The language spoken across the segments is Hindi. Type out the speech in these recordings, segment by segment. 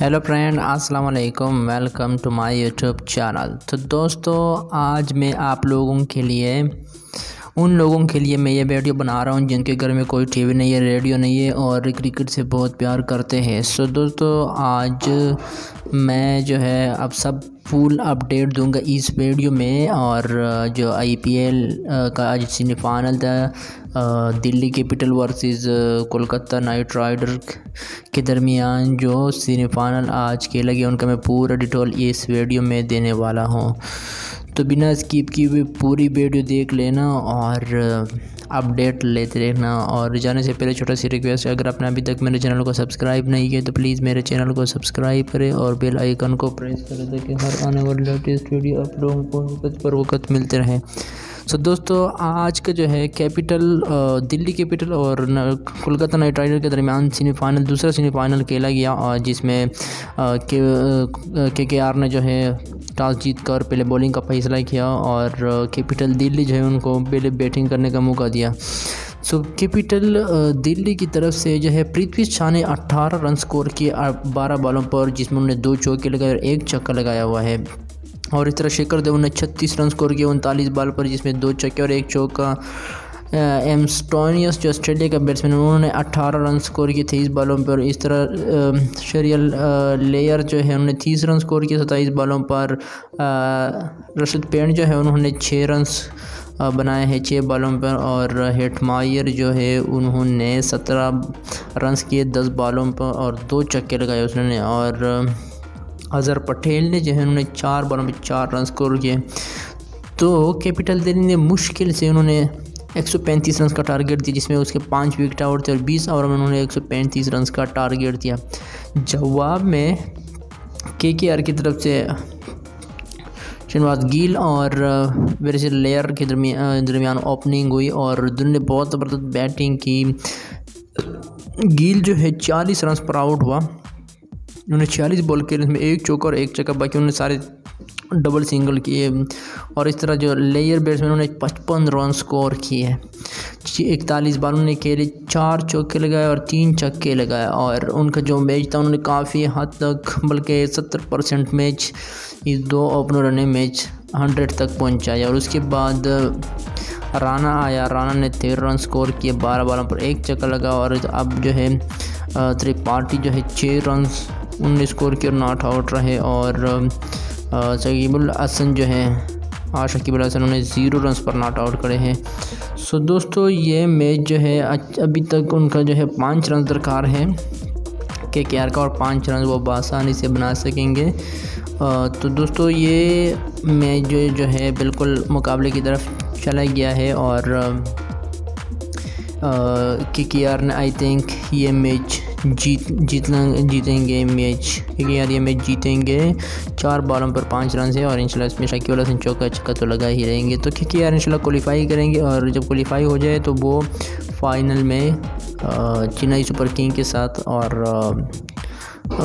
हेलो फ्रेंड अस्सलाम वालेकुम welcome to my YouTube channel तो दोस्तों, आज मैं आप लोगों के लिए, उन लोगों के लिए मैं ये वीडियो बना रहा हूँ जिनके घर में कोई टीवी नहीं है रेडियो नहीं है और क्रिकेट से बहुत प्यार करते हैं। सो दोस्तों, आज मैं जो है अब सब फुल अपडेट दूँगा इस वीडियो में और जो आईपीएल का आज सेमीफाइनल था Delhi capital versus Kolkata knight rider के दरमियान जो सेमीफाइनल आज खेला गया, उनका मैं पूरा डिटेल इस वीडियो में देने वाला हूँ। तो बिना स्किप किए हुए पूरी वीडियो देख लेना और अपडेट लेते रहना और जाने से पहले छोटा सी रिक्वेस्ट है अगर आपने अभी तक मेरे चैनल को सब्सक्राइब नहीं किया तो प्लीज़ मेरे चैनल को सब्सक्राइब करें और बेल आइकन को प्रेस करें ताकि हर आने वाले लेटेस्ट वीडियो आप लोगों को वक्त पर वक्त मिलते रहें। सो so, दोस्तों आज का जो है कैपिटल दिल्ली कैपिटल और कोलकाता नाइट राइडर के दरमियान सेमीफाइनल दूसरा सेमीफाइनल खेला गया और जिसमें के के आर ने जो है टॉस जीत कर पहले बॉलिंग का फैसला किया और कैपिटल दिल्ली जो है उनको पहले बैटिंग करने का मौका दिया। सो कैपिटल दिल्ली की तरफ़ से जो है पृथ्वी शाह ने 18 रन स्कोर किए 12 बॉलों पर, जिसमें उन्होंने दो चौके लगाए और एक चक्का लगाया हुआ है। और इस तरह शेखर देव ने छत्तीस रन स्कोर किए, उनतालीस बॉल पर, जिसमें दो चक्के और एक चौका। एम स्टोनियस जो ऑस्ट्रेलिया का बैट्समैन उन्होंने 18 रन स्कोर किए इस बॉलों पर। इस तरह शरियल लेयर जो है, उन्होंने तीस रन स्कोर किए सत्ताईस बॉलों पर रशद पेंट जो है, उन्होंने छः रन बनाए हैं छः बॉलों पर और हेटमायर जो है, उन्होंने सत्रह रन किए, दस बॉलों पर और दो चक्के लगाए उसने और अज़हर पटेल ने जो है, उन्होंने चार बॉलों पर चार रन स्कोर किए। तो कैपिटल दिल्ली ने मुश्किल से उन्होंने 135 रन का टारगेट दिया, जिसमें उसके पाँच विकेट आउट थे और 20 ओवर में उन्होंने 135 रन का टारगेट दिया। जवाब में के के आर की तरफ़ से शनवाज गिल और वेरसिल लेयर के दरमियान ओपनिंग हुई और दोनों ने बहुत ज़बरदस्त बैटिंग की। गिल जो है, चालीस रन पर आउट हुआ। उन्होंने छियालीस बॉल के में एक चौका और एक चक्का, बाकी उन्होंने सारे डबल सिंगल किए। और इस तरह जो लेयर बैट्समैन उन्होंने पचपन रन स्कोर किए। इकतालीस बार उन्होंने खेले, चार चौके लगाए और तीन छक्के लगाए। और उनका जो मैच था, उन्होंने काफ़ी हद तक, बल्कि सत्तर परसेंट मैच इस दो ओपनरों ने मैच हंड्रेड तक पहुँचाया और उसके बाद राना आया। राना ने तेरह रन स्कोर किए, बारह बारह पर एक चक्कर लगा। और अब जो है त्रिपाठी जो है छः रन उन्नीस स्कोर किए और नॉट आउट रहे। और शकीबुल हसन जो है आज शकीबुल हसन उन्हें ज़ीरो रन पर नॉट आउट करे हैं। सो दोस्तों, ये मैच जो है अभी तक उनका जो है पाँच रन दरकार है। के के आर का और पाँच रन वो बसानी से बना सकेंगे। तो दोस्तों, ये मैच जो जो है बिल्कुल मुकाबले की तरफ़ चला गया है और के के आर ने आई थिंक ये मैच जीत जीतना जीतेंगे मैच। क्योंकि यार ये मैच जीतेंगे चार बॉलों पर पाँच रन से और इंशाल्लाह इसमें शकील हसन चौका छक्का तो लगा ही रहेंगे। तो क्योंकि यार इंशाल्लाह क्वालिफाई करेंगे और जब क्वालिफाई हो जाए तो वो फाइनल में चेन्नई सुपर किंग के साथ और आ,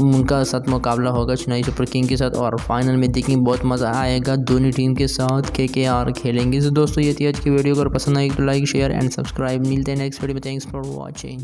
उनका साथ मुकाबला होगा चेन्नई सुपर किंग के साथ और फाइनल में देखेंगे बहुत मज़ा आएगा दोनों टीम के साथ के के आर खेलेंगे। तो दोस्तों ये थी आज की वीडियो अगर पसंद आई तो लाइक शेयर एंड सब्सक्राइब मिलते हैं नेक्स्ट वीडियो में। Thanks for watching